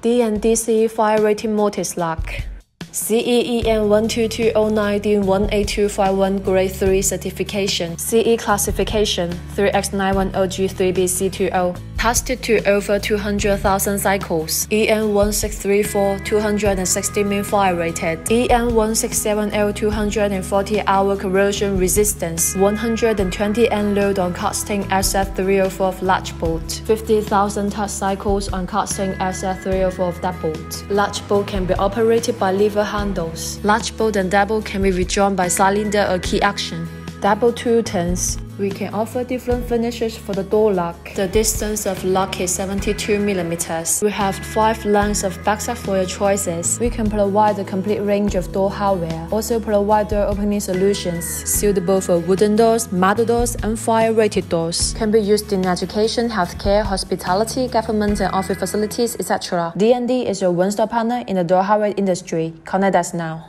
D&D Fire Rating Mortise Lock CEEN 12209D18251 Grade 3 Certification. CE Classification 3X910G3BC20 Tested to over 200,000 cycles. EN 1634 260 min fire rated. EN 167L 240 hour corrosion resistance. 120 N load on casting SF304 latch bolt. 50,000 touch cycles on casting SF304 that bolt Latch bolt can be operated by lever handles. Latch bolt and double can be withdrawn by cylinder or key action. Double two turns. We can offer different finishes for the door lock. The distance of lock is 72 millimeters. We have five lengths of backset for your choices. We can provide a complete range of door hardware. Also provide door opening solutions suitable for wooden doors, metal doors, and fire-rated doors. Can be used in education, healthcare, hospitality, government and office facilities, etc. D&D is your one-stop partner in the door hardware industry. Contact us now.